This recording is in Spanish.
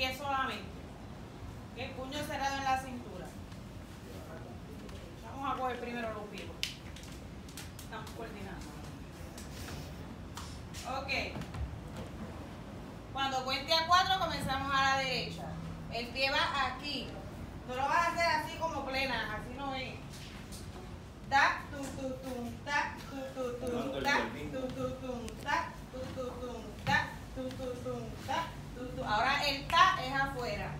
pie solamente. El puño cerrado en la cintura. Vamos a coger primero los pies. Estamos coordinando. Ok. Cuando cuente a cuatro comenzamos a la derecha. El pie va aquí. No lo vas a hacer así como plena, así no es. Tac, tu, tu, tum, tac, tu, tu, tum, tac, tu, tu, tum, tac, tu, tu, tum, tac, tu, tu, tum, tac. Ahora el ta es afuera.